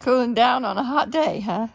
Cooling down on a hot day, huh?